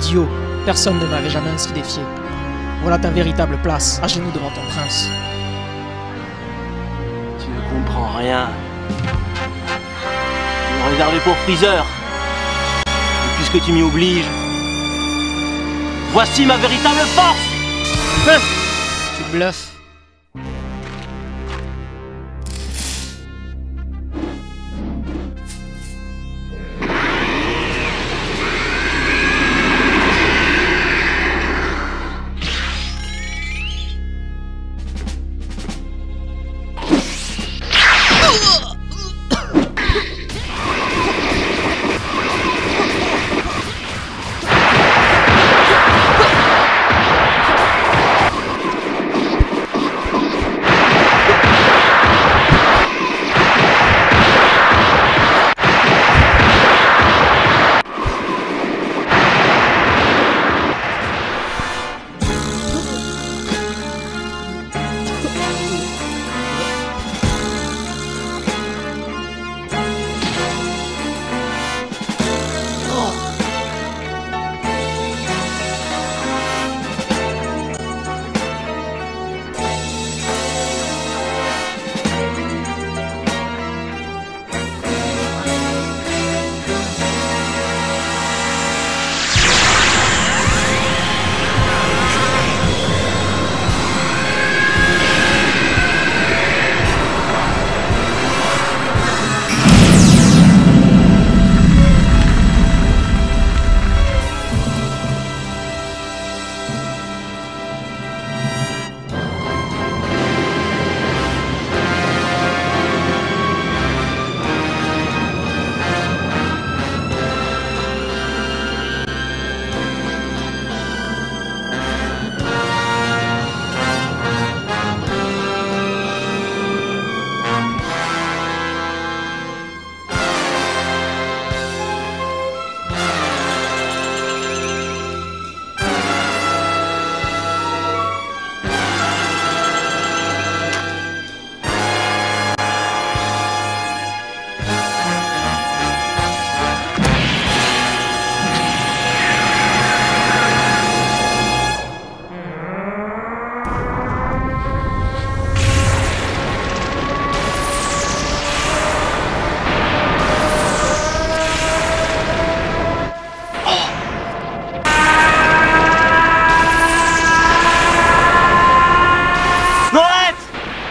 Idiot, personne ne m'avait jamais ainsi défié. Voilà ta véritable place, à genoux devant ton prince. Tu ne comprends rien. Tu me réservé pour Freezer. Et puisque tu m'y obliges, voici ma véritable force Tu bluffes.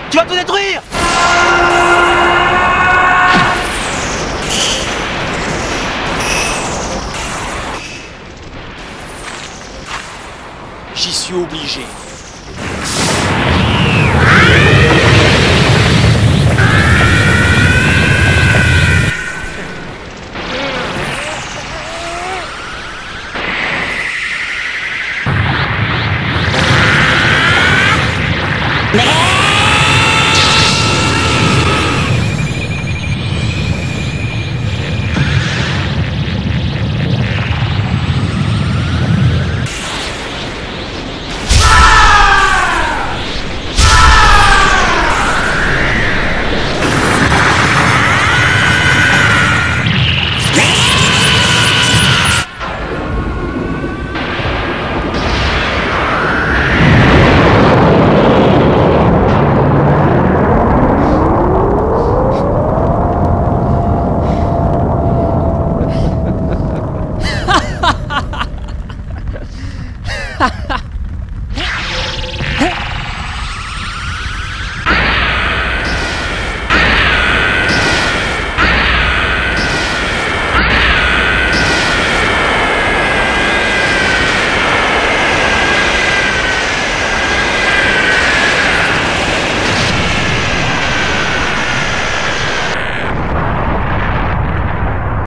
Tu vas tout détruire J'y suis obligé.